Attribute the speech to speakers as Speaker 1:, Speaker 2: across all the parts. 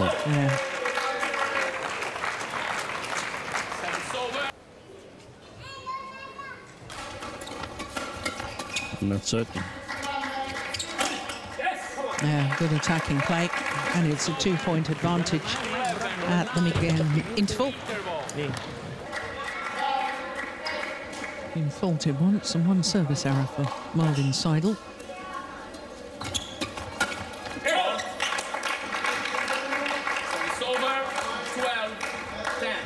Speaker 1: Short. Yeah.
Speaker 2: Not certain.
Speaker 1: Yeah, good attacking play. And it's a two-point advantage at the mid-game interval. Been faulted once and one service error for Marvin Seidel.
Speaker 3: 12, 10.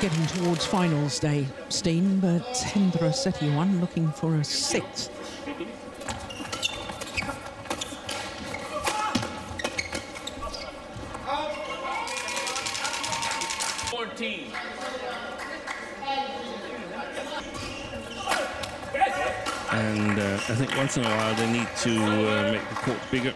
Speaker 1: Getting towards finals day, Steen, but Hendra Setiawan looking for a sixth.
Speaker 3: Fourteen.
Speaker 2: And uh, I think once in a while they need to uh, make the court bigger.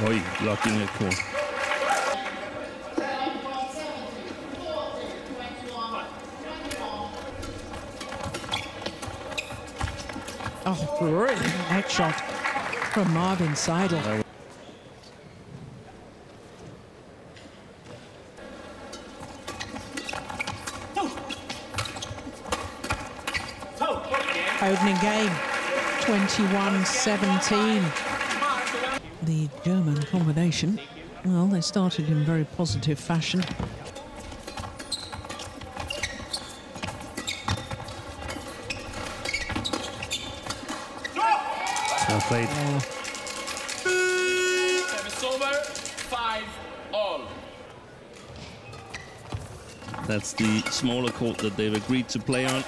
Speaker 2: Oj, lucky the court.
Speaker 1: Oh, brilliant net shot from Marvin Seidel. Opening game, 21-17. The German combination, well, they started in very positive fashion.
Speaker 2: Well played.
Speaker 3: Service over. Five all.
Speaker 2: That's the smaller court that they've agreed to play on.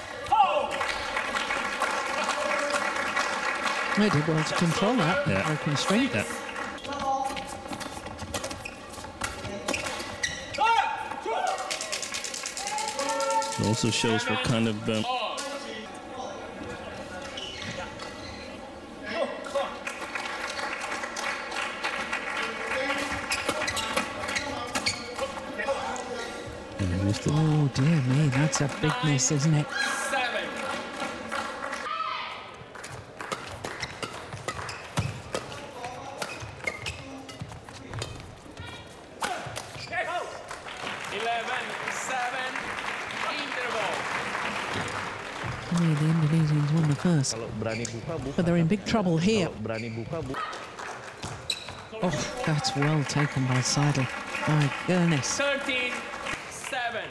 Speaker 1: They did well to control that,
Speaker 2: Yeah.
Speaker 1: yeah. constraint.
Speaker 2: Yeah. It also shows what kind of um, missed it.
Speaker 1: Oh dear me, that's a big miss, isn't it?
Speaker 3: Seven. Eleven, seven, interval.
Speaker 1: Only the Indonesians won the first,
Speaker 4: Kalau berani buka buka.
Speaker 1: but they're in big trouble here.
Speaker 4: Kalau berani buka buka.
Speaker 1: Oh, that's well taken by Seidel. My goodness.
Speaker 3: 13, 7.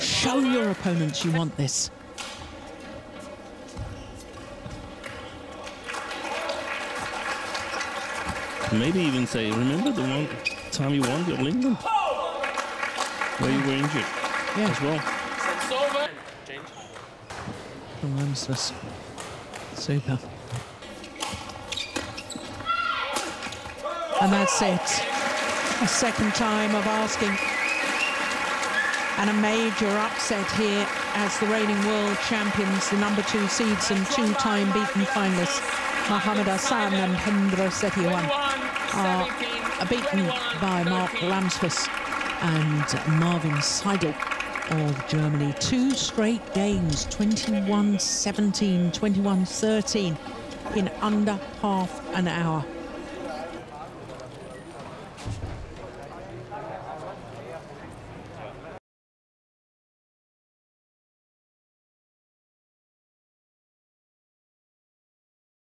Speaker 1: Show your opponents you want this.
Speaker 2: Maybe even say, remember the one time you won the All England? Where you were injured
Speaker 1: Yeah,
Speaker 2: as well.
Speaker 3: It's over. Change.
Speaker 1: from Ramses. Super. And that's it. A second time of asking. And a major upset here as the reigning world champions, the number two seeds and two-time beaten finalists, Mohammad Ahsan and Hendra Setiawan, are beaten by Mark
Speaker 3: 21.
Speaker 1: Lamsfuss and Marvin Seidel of Germany. Two straight games, 21-17, 21-13 in under half an hour.